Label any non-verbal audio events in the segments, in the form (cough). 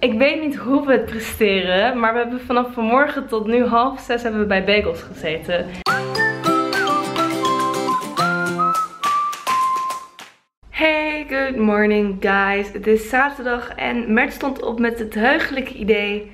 Ik weet niet hoe we het presteren, maar we hebben vanaf vanmorgen tot nu half zes hebben we bij Bagels gezeten. Hey, good morning guys. Het is zaterdag en Mert stond op met het heugelijke idee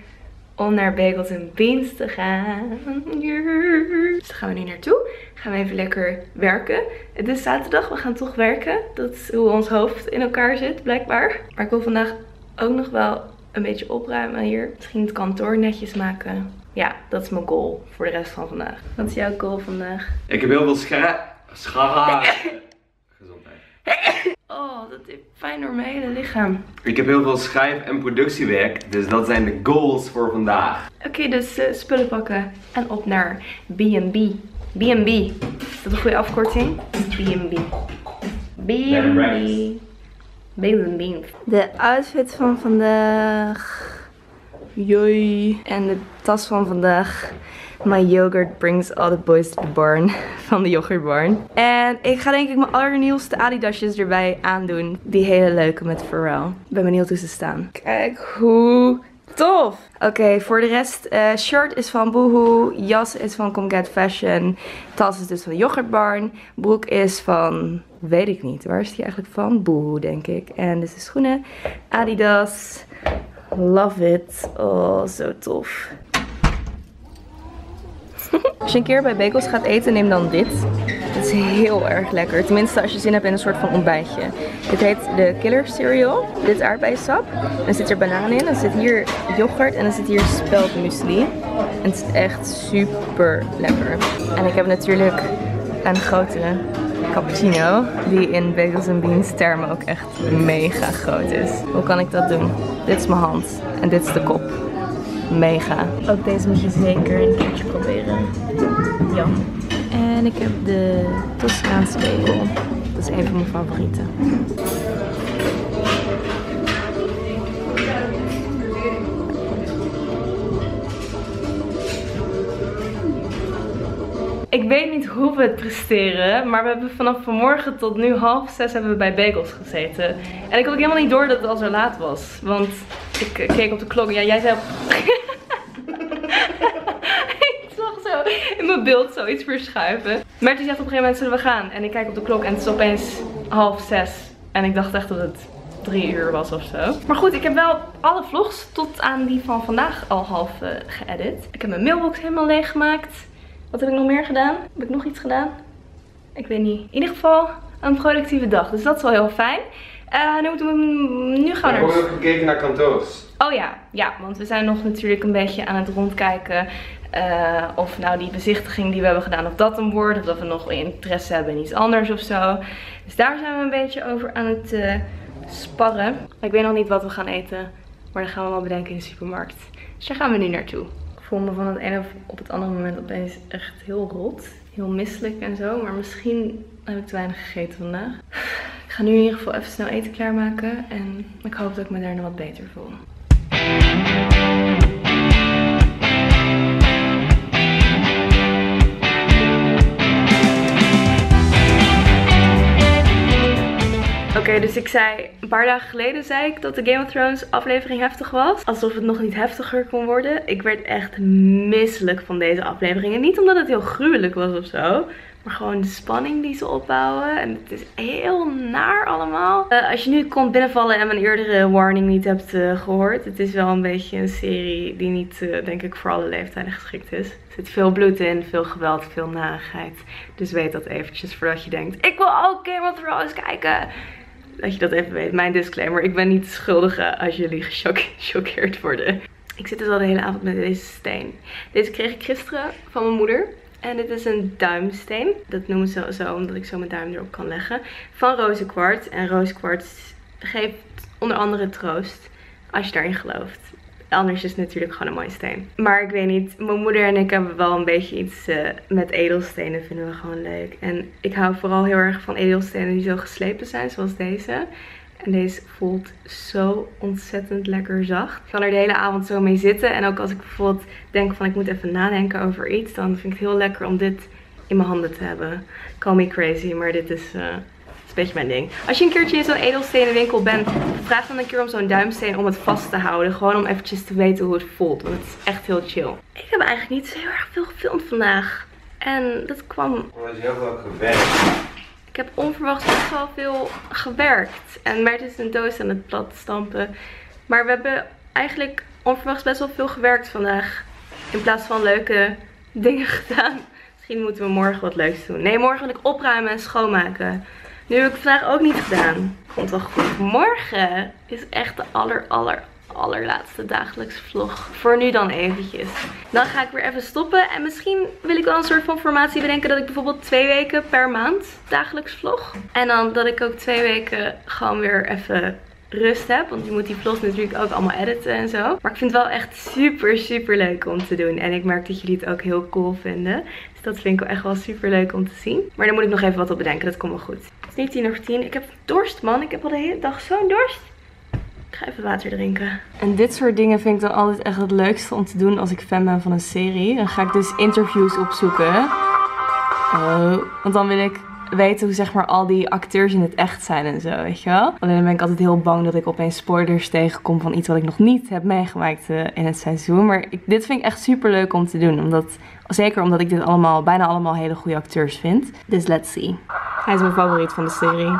om naar Bagels Beans te gaan. Dus daar gaan we nu naartoe. Gaan we even lekker werken. Het is zaterdag, we gaan toch werken. Dat is hoe ons hoofd in elkaar zit, blijkbaar. Maar ik wil vandaag ook nog wel een beetje opruimen hier. Misschien het kantoor netjes maken. Ja, dat is mijn goal voor de rest van vandaag. Wat is jouw goal vandaag? Ik heb heel veel scha... Scha... (laughs) Gezondheid. Oh, dat is pijn door mijn hele lichaam. Ik heb heel veel schrijf- en productiewerk, dus dat zijn de goals voor vandaag. Oké, dus uh, spullen pakken en op naar B&B. B&B. Is dat een goede afkorting? B&B. B&B. B&B. De outfit van vandaag. Joi. En de tas van vandaag. My yogurt brings all the boys to the barn. (laughs) Van de yoghurtbarn. En ik ga denk ik mijn allernieuwste Adidasjes erbij aandoen. Die hele leuke met Pharrell. Ik ben benieuwd hoe ze staan. Kijk hoe tof. Oké, voor de rest. Uh, shirt is van Boohoo. Jas is van Come Get Fashion. Tas is dus van yoghurtbarn. Broek is van... Weet ik niet. Waar is die eigenlijk van? Boohoo denk ik. En dus de schoenen. Adidas. Love it. Oh, zo tof. (laughs) Als je een keer bij Bagels gaat eten, neem dan dit. Het is heel erg lekker. Tenminste als je zin hebt in een soort van ontbijtje. Dit heet de Killer Cereal. Dit is aardbeiensap. En er zit er banaan in. Er zit hier yoghurt en er zit hier speldmuesli. En het is echt super lekker. En ik heb natuurlijk een grote cappuccino. Die in Bagels Beans termen ook echt mega groot is. Hoe kan ik dat doen? Dit is mijn hand. En dit is de kop. Mega. Ook deze moet je zeker een keertje proberen. Ja. En ik heb de Toscaanse bagel. Dat is een van mijn favorieten. Ik weet niet hoe we het presteren, maar we hebben vanaf vanmorgen tot nu half zes hebben we bij Bagels gezeten. En ik had ook helemaal niet door dat het al zo laat was. Want ik keek op de klok. Ja, jij zei. (laughs) in mijn beeld zoiets verschuiven. Mert zegt op een gegeven moment zullen we gaan. En ik kijk op de klok en het is opeens half zes. En ik dacht echt dat het drie uur was of zo. Maar goed, ik heb wel alle vlogs tot aan die van vandaag al half uh, geëdit. Ik heb mijn mailbox helemaal leeggemaakt. Wat heb ik nog meer gedaan? Heb ik nog iets gedaan? Ik weet niet. In ieder geval een productieve dag. Dus dat is wel heel fijn. Uh, nu, moeten we, nu gaan we naar... We hebben ook gekeken naar kantoors. Oh ja, ja, want we zijn nog natuurlijk een beetje aan het rondkijken. Uh, of nou die bezichtiging die we hebben gedaan, of dat een wordt. Of dat we nog interesse hebben in iets anders of zo. Dus daar zijn we een beetje over aan het uh, sparren. Ik weet nog niet wat we gaan eten. Maar dat gaan we wel bedenken in de supermarkt. Dus daar gaan we nu naartoe voel me van het ene op het andere moment opeens echt heel rot. Heel misselijk en zo. Maar misschien heb ik te weinig gegeten vandaag. Ik ga nu in ieder geval even snel eten klaarmaken. En ik hoop dat ik me daarna wat beter voel. Oké, dus ik zei, een paar dagen geleden zei ik dat de Game of Thrones aflevering heftig was. Alsof het nog niet heftiger kon worden. Ik werd echt misselijk van deze aflevering. En niet omdat het heel gruwelijk was of zo. Maar gewoon de spanning die ze opbouwen. En het is heel naar allemaal. Uh, als je nu komt binnenvallen en mijn eerdere warning niet hebt uh, gehoord. Het is wel een beetje een serie die niet, uh, denk ik, voor alle leeftijden geschikt is. Er zit veel bloed in, veel geweld, veel narigheid. Dus weet dat eventjes voordat je denkt, ik wil ook Game of Thrones kijken. Dat je dat even weet. Mijn disclaimer. Ik ben niet schuldige als jullie (laughs) gechoqueerd worden. Ik zit dus al de hele avond met deze steen. Deze kreeg ik gisteren van mijn moeder. En dit is een duimsteen. Dat noemen ze zo omdat ik zo mijn duim erop kan leggen. Van rozenkwarts. En rozenkwarts geeft onder andere troost. Als je daarin gelooft. Anders is natuurlijk gewoon een mooie steen. Maar ik weet niet, mijn moeder en ik hebben wel een beetje iets uh, met edelstenen. Vinden we gewoon leuk. En ik hou vooral heel erg van edelstenen die zo geslepen zijn, zoals deze. En deze voelt zo ontzettend lekker zacht. Ik kan er de hele avond zo mee zitten. En ook als ik bijvoorbeeld denk van ik moet even nadenken over iets. Dan vind ik het heel lekker om dit in mijn handen te hebben. Call me crazy, maar dit is, uh, een beetje mijn ding. Als je een keertje in zo'n edelstenenwinkel bent, vraag dan een keer om zo'n duimsteen om het vast te houden. Gewoon om eventjes te weten hoe het voelt. Want het is echt heel chill. Ik heb eigenlijk niet zo heel erg veel gefilmd vandaag. En dat kwam... Er is heel veel gewerkt. Ik heb onverwachts best wel veel gewerkt. En Mert is een doos aan het plat stampen. Maar we hebben eigenlijk onverwachts best wel veel gewerkt vandaag. In plaats van leuke dingen (laughs) gedaan. Misschien moeten we morgen wat leuks doen. Nee, morgen wil ik opruimen en schoonmaken. Nu heb ik vandaag ook niet gedaan. Komt wel goed. Morgen is echt de aller, aller, allerlaatste dagelijkse vlog. Voor nu dan eventjes. Dan ga ik weer even stoppen. En misschien wil ik wel een soort van formatie bedenken dat ik bijvoorbeeld twee weken per maand dagelijks vlog. En dan dat ik ook twee weken gewoon weer even rust heb. Want je moet die vlogs natuurlijk ook allemaal editen en zo. Maar ik vind het wel echt super, super leuk om te doen. En ik merk dat jullie het ook heel cool vinden. Dus dat vind ik echt wel super leuk om te zien. Maar dan moet ik nog even wat op bedenken. Dat komt wel goed. Het is nu tien over tien. Ik heb dorst, man. Ik heb al de hele dag zo'n dorst. Ik ga even water drinken. En dit soort dingen vind ik dan altijd echt het leukste om te doen als ik fan ben van een serie. Dan ga ik dus interviews opzoeken. Oh, want dan wil ik weten hoe zeg maar al die acteurs in het echt zijn en zo, weet je wel. Alleen dan ben ik altijd heel bang dat ik opeens spoilers tegenkom van iets wat ik nog niet heb meegemaakt eh, in het seizoen. Maar ik, dit vind ik echt super leuk om te doen. Omdat, zeker omdat ik dit allemaal, bijna allemaal hele goede acteurs vind. Dus let's see. Hij is mijn favoriet van de serie.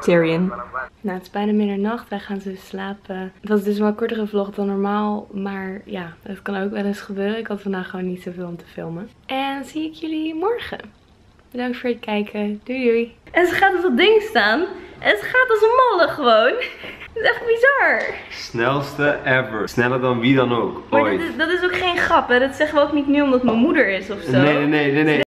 Tyrion. Nou, het is bijna middernacht. Wij gaan zo slapen. Het was dus wel een kortere vlog dan normaal. Maar ja, het kan ook wel eens gebeuren. Ik had vandaag gewoon niet zoveel om te filmen. En zie ik jullie morgen. Bedankt voor het kijken. Doei doei. En ze gaat op dat ding staan. En ze gaat als een malle gewoon. (laughs) Dat is echt bizar. Snelste ever. Sneller dan wie dan ook. Maar Ooit. dat is, dat is ook geen grap hè. Dat zeggen we ook niet nu omdat mijn moeder is of zo. Nee, nee, nee, nee, nee.